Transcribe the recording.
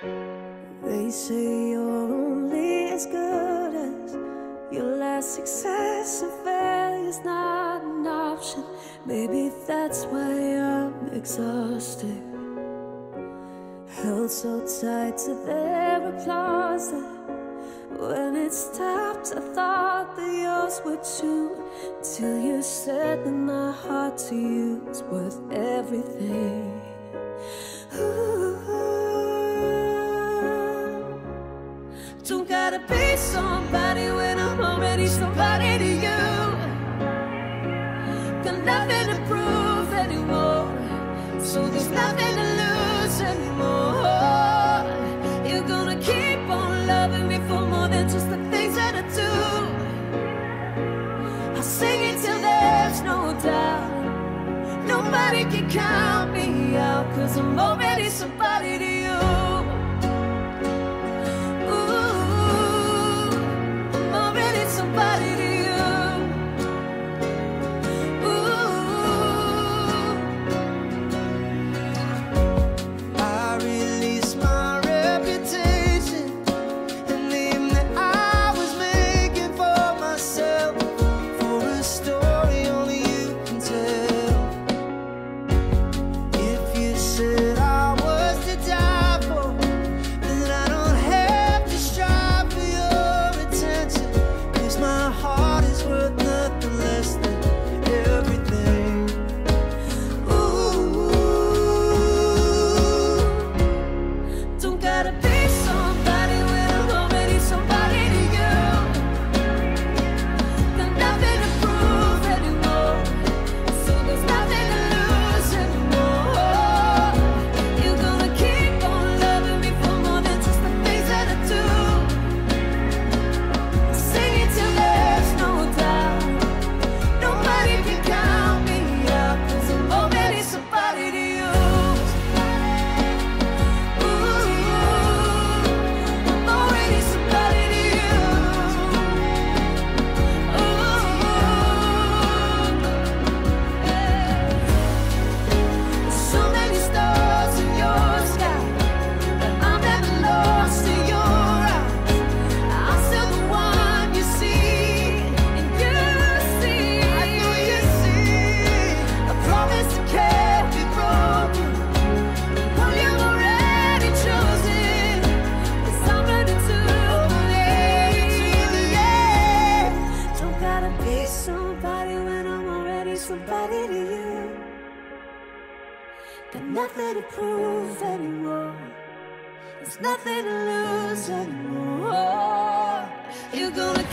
They say you're only as good as your last success, and failure's not an option. Maybe that's why I'm exhausted. Held so tight to their applause that when it stopped, I thought that yours were too. Till you said that my heart to you is worth everything. Don't gotta be somebody when I'm already somebody to you. Got nothing to prove anymore, so there's nothing to lose anymore. You're gonna keep on loving me for more than just the things that I do. I'll sing it till there's no doubt. Nobody can count me out, cause I'm already somebody to you. Gotta be somebody when I'm already somebody to you. Got nothing to prove anymore. There's nothing to lose anymore. You're gonna